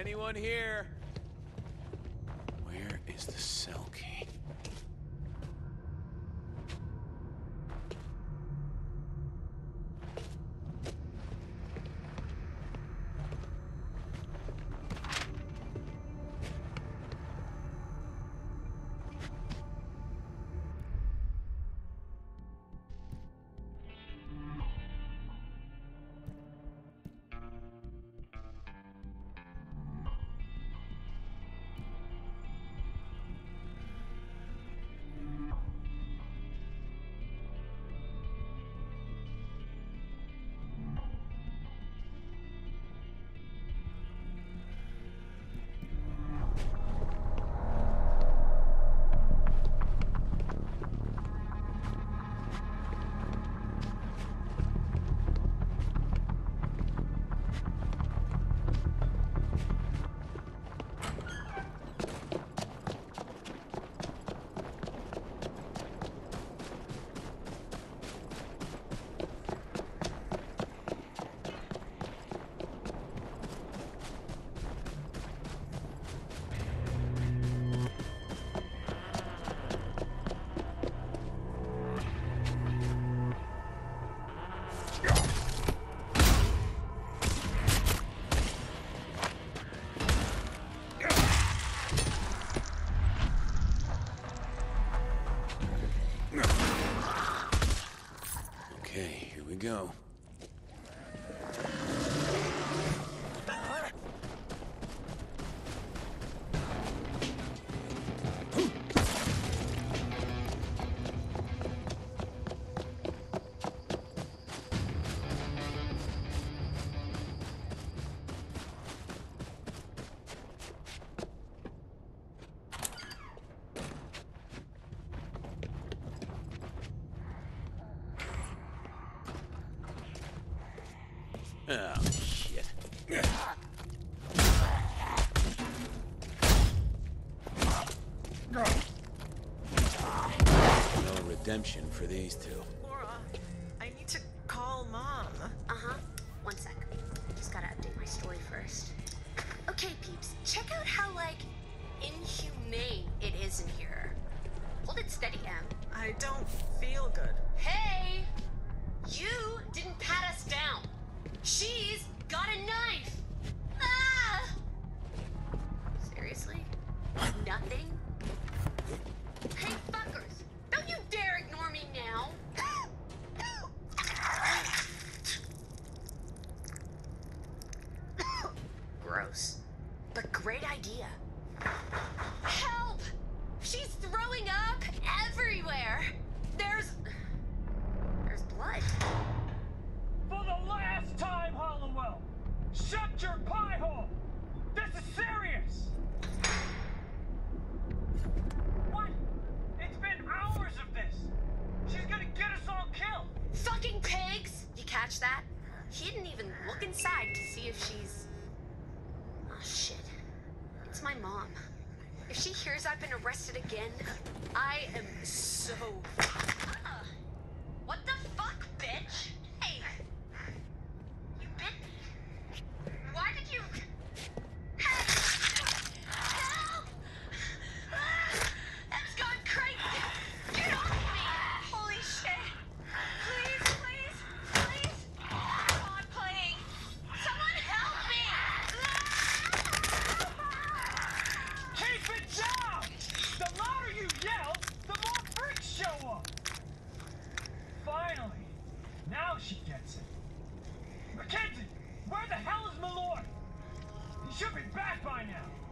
Anyone here? Where is the cell key? Okay, here we go. Oh, shit. No redemption for these two. Laura, I need to call mom. Uh huh. One sec. Just gotta update my story first. Okay, peeps, check out how, like, inhumane it is in here. Hold it steady, Em. I don't feel good. Hey! You didn't pat us down. She's got a knife. Ah! Seriously? Nothing? Hey, fuckers! Don't you dare ignore me now! Gross. But great idea. Help! She's throwing up everywhere! There's. There's blood. He didn't even look inside to see if she's. Oh shit. It's my mom. If she hears I've been arrested again, I am so. Ugh. What the fuck, bitch? Hey! You bit me. Why did you. Hey! Help! Ah! Em's gone crazy! Get off me! Holy shit! Please, please, please! I'm playing! Someone help me! Keep it down! The louder you yell, the more freaks show up! Finally! Now she gets it. Mackenzie! Where the hell is Malloy? He should be back by now!